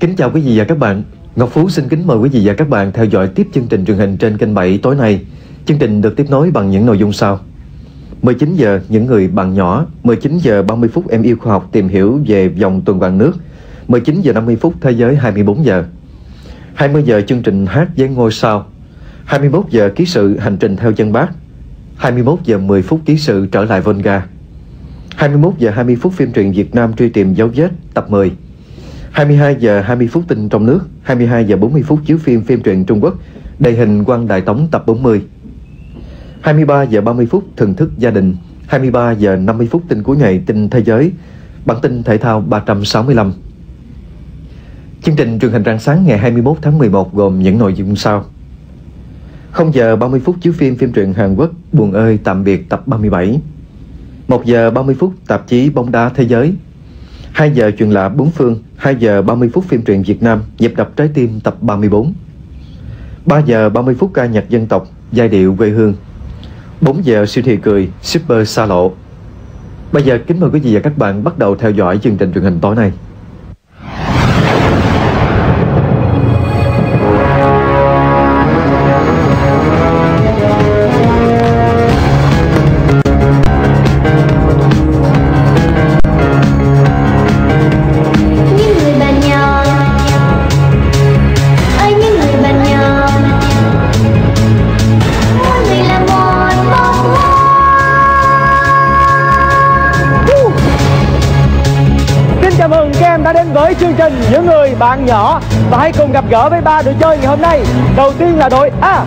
Kính chào quý vị và các bạn. Ngọc Phú xin kính mời quý vị và các bạn theo dõi tiếp chương trình truyền hình trên kênh 7 tối nay. Chương trình được tiếp nối bằng những nội dung sau. 19 giờ những người bạn nhỏ, 19 giờ 30 phút em yêu khoa học tìm hiểu về vòng tuần hoàn nước, 19 giờ 50 phút thế giới 24 giờ. 20 giờ chương trình hát với ngôi sao, 21 giờ ký sự hành trình theo chân bác, 21 giờ 10 phút ký sự trở lại Volga. 21 giờ 20 phút phim truyện Việt Nam truy tìm dấu vết tập 10. 22 giờ 20 phút tin trong nước, 22 giờ 40 phút chiếu phim phim truyện Trung Quốc, đầy hình quan đại tống tập 40. 23 giờ 30 phút thưởng thức gia đình, 23 giờ 50 phút tin cuối ngày tin thế giới, bản tin thể thao 365. Chương trình truyền hình rạng sáng ngày 21 tháng 11 gồm những nội dung sau. 0 giờ 30 phút chiếu phim phim truyện Hàn Quốc Buồn ơi tạm biệt tập 37. 1 giờ 30 phút tạp chí bóng đá thế giới 2 giờ truyền lạ bốn phương 2 giờ 30 phút phim truyện Việt Nam, Nhịp đập trái tim tập 34 3 giờ 30 phút ca nhạc dân tộc, Giai điệu quê hương. 4 giờ siêu thị cười, shipper xa lộ. Bây giờ kính mời quý vị và các bạn bắt đầu theo dõi chương trình truyền hình tối nay. Chào mừng các em đã đến với chương trình Những người bạn nhỏ. Và hãy cùng gặp gỡ với ba đội chơi ngày hôm nay. Đầu tiên là đội A.